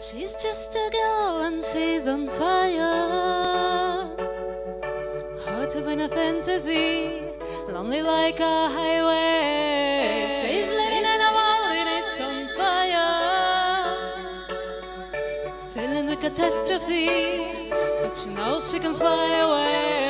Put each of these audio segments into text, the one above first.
She's just a girl and she's on fire. Hotter than a fantasy, lonely like a highway. She's living in a world and it's on fire. Feeling the catastrophe, but she knows she can fly away.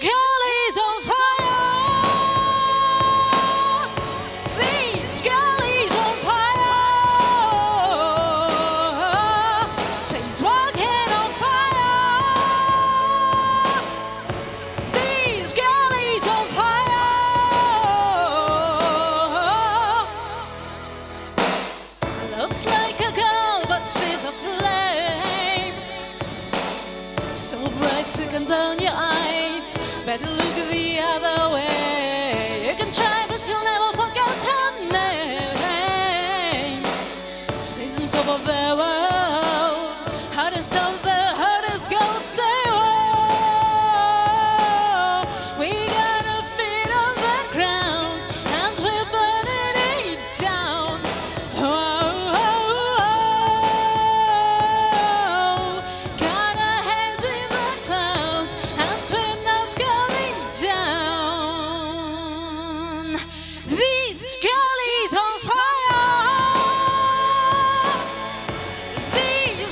Girl on fire. This girl on fire. She's walking on fire. This girl on fire. Looks like a girl, but she's a flame. So bright she can burn your eyes. Better look the other way. You can try, but you'll never forget her name. She's on top of the world, On fire.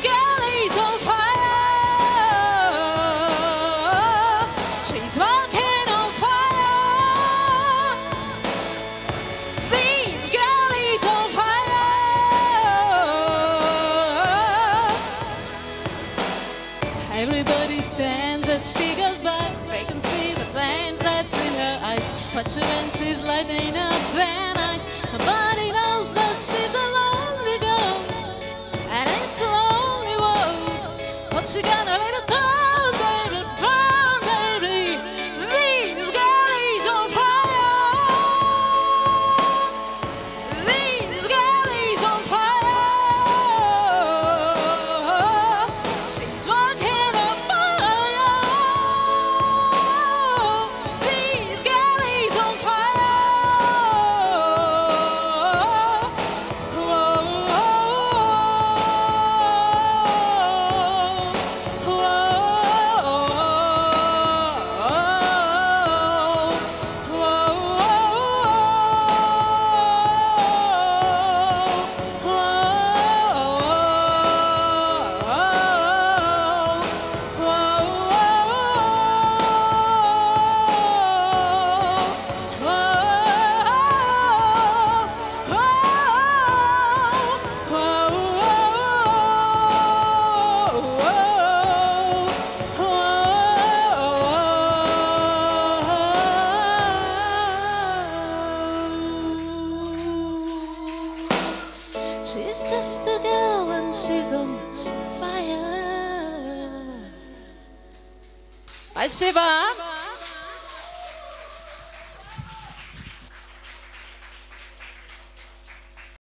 Girl on fire. She's walking on fire. Girl on fire. Everybody stands she goes by. They can see the flames that's in her eyes. But she when she's lighting up their night, nobody knows that she's a lonely girl. And it's a lonely world. But she gonna let it burn, She's just a girl and she's on fire. Спасибо.